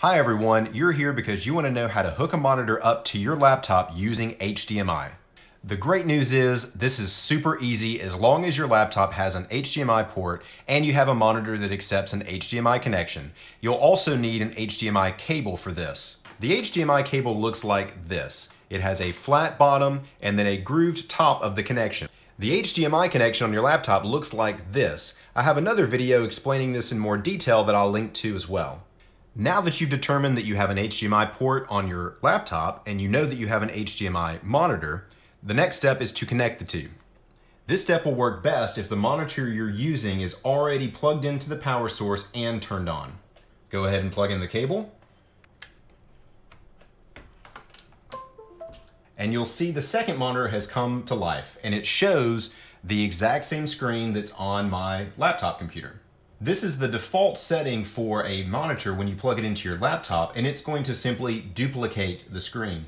Hi everyone, you're here because you want to know how to hook a monitor up to your laptop using HDMI. The great news is this is super easy as long as your laptop has an HDMI port and you have a monitor that accepts an HDMI connection. You'll also need an HDMI cable for this. The HDMI cable looks like this. It has a flat bottom and then a grooved top of the connection. The HDMI connection on your laptop looks like this. I have another video explaining this in more detail that I'll link to as well. Now that you've determined that you have an HDMI port on your laptop and you know that you have an HDMI monitor, the next step is to connect the two. This step will work best if the monitor you're using is already plugged into the power source and turned on. Go ahead and plug in the cable. And you'll see the second monitor has come to life and it shows the exact same screen that's on my laptop computer. This is the default setting for a monitor when you plug it into your laptop and it's going to simply duplicate the screen.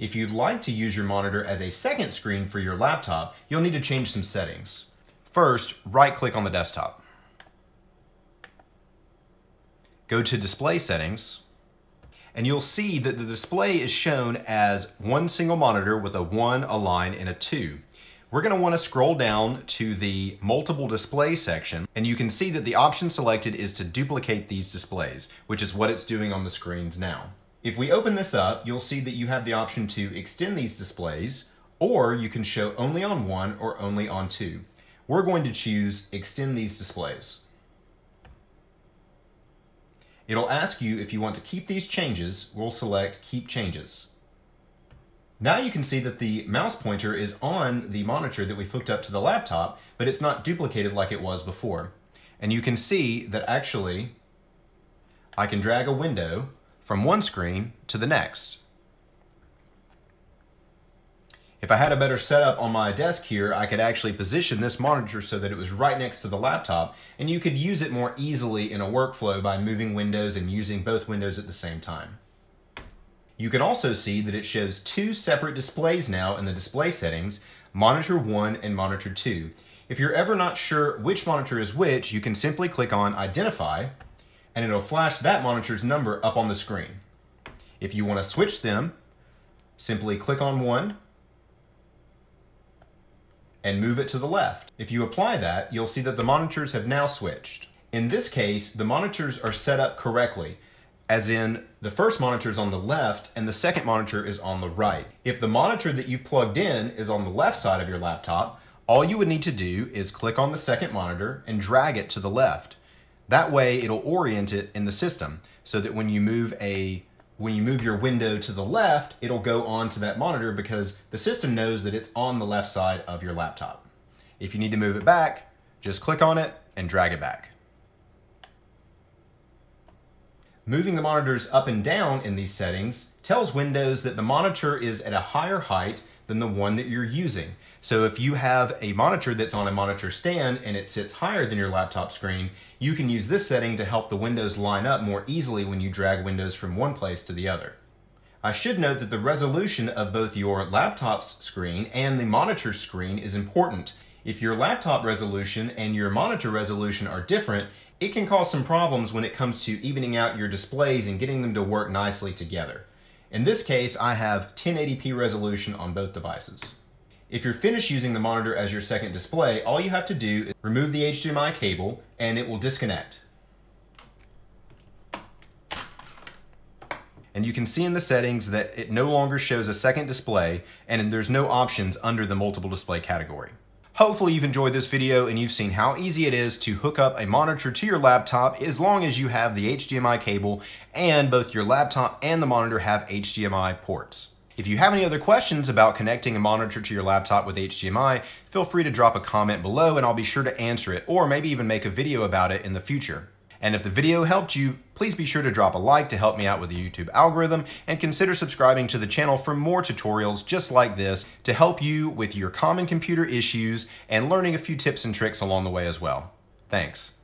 If you'd like to use your monitor as a second screen for your laptop, you'll need to change some settings. First, right click on the desktop. Go to display settings and you'll see that the display is shown as one single monitor with a one, a line, and a two. We're going to want to scroll down to the multiple display section and you can see that the option selected is to duplicate these displays, which is what it's doing on the screens now. If we open this up, you'll see that you have the option to extend these displays or you can show only on one or only on two. We're going to choose extend these displays. It'll ask you if you want to keep these changes. We'll select keep changes. Now you can see that the mouse pointer is on the monitor that we've hooked up to the laptop, but it's not duplicated like it was before. And you can see that actually I can drag a window from one screen to the next. If I had a better setup on my desk here, I could actually position this monitor so that it was right next to the laptop, and you could use it more easily in a workflow by moving windows and using both windows at the same time. You can also see that it shows two separate displays now in the display settings, monitor 1 and monitor 2. If you're ever not sure which monitor is which, you can simply click on identify and it'll flash that monitor's number up on the screen. If you want to switch them, simply click on one and move it to the left. If you apply that, you'll see that the monitors have now switched. In this case, the monitors are set up correctly, as in the first monitor is on the left and the second monitor is on the right. If the monitor that you've plugged in is on the left side of your laptop, all you would need to do is click on the second monitor and drag it to the left. That way it'll orient it in the system so that when you move a when you move your window to the left, it'll go onto that monitor because the system knows that it's on the left side of your laptop. If you need to move it back, just click on it and drag it back. Moving the monitors up and down in these settings tells Windows that the monitor is at a higher height than the one that you're using. So if you have a monitor that's on a monitor stand and it sits higher than your laptop screen, you can use this setting to help the windows line up more easily when you drag windows from one place to the other. I should note that the resolution of both your laptop's screen and the monitor screen is important. If your laptop resolution and your monitor resolution are different, it can cause some problems when it comes to evening out your displays and getting them to work nicely together. In this case, I have 1080p resolution on both devices. If you're finished using the monitor as your second display, all you have to do is remove the HDMI cable and it will disconnect. And you can see in the settings that it no longer shows a second display and there's no options under the multiple display category. Hopefully you've enjoyed this video and you've seen how easy it is to hook up a monitor to your laptop as long as you have the HDMI cable and both your laptop and the monitor have HDMI ports. If you have any other questions about connecting a monitor to your laptop with HDMI, feel free to drop a comment below and I'll be sure to answer it or maybe even make a video about it in the future. And if the video helped you, please be sure to drop a like to help me out with the YouTube algorithm and consider subscribing to the channel for more tutorials just like this to help you with your common computer issues and learning a few tips and tricks along the way as well. Thanks.